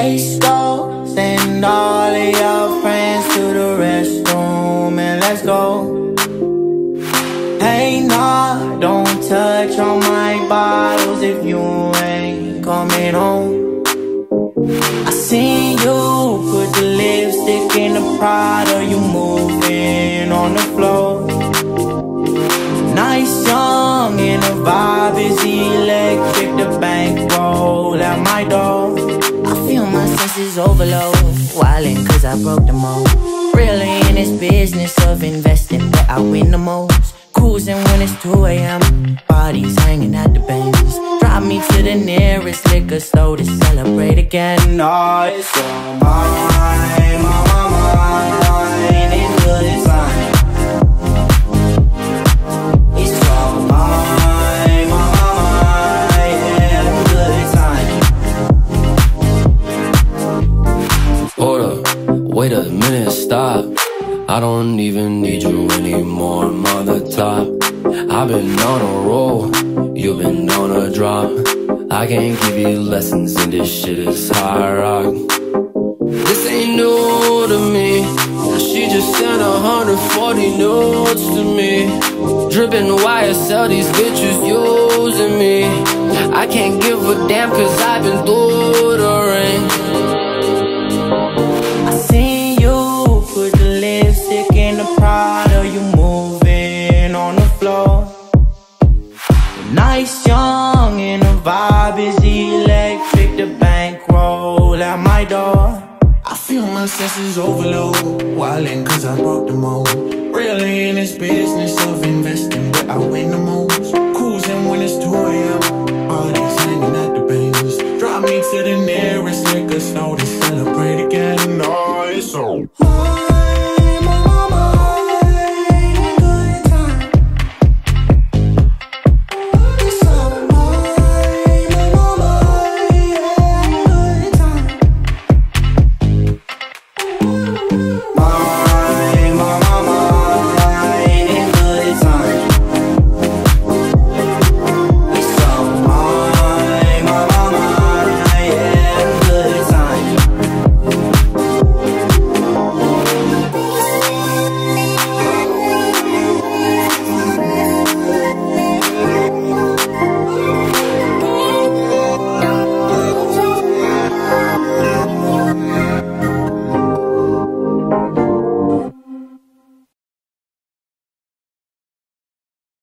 space go Send all of your friends to the restroom and let's go. Hey, nah, don't touch on my bottles if you ain't coming home. I seen you put the lipstick in the Prada, you moving on the floor. Senses overload, wildin' cause I broke the mold. Really in this business of investing, but I win the most. Cruising when it's 2 a.m. Bodies hanging at the banks. Drive me to the nearest liquor store to celebrate again. Oh, it's all mine, my, my, mine. It's Hold up, wait a minute, stop. I don't even need you anymore, I'm on the top. I've been on a roll, you've been on a drop. I can't give you lessons, and this shit is hard rock. This ain't new to me. She just sent 140 notes to me. Dripping YSL, these bitches using me. I can't give a damn, cause I've been through in the Prada you moving on the floor. The night's young and the vibe is electric. The bank roll at my door. I feel my senses overload. Wildin' cause I broke the mold. Really in this business of investing, but I win the most. Cruising when it's 2 a.m. Bodies hanging at the Benz. Drive me to the nearest liquor store to celebrate again. Oh, it's so.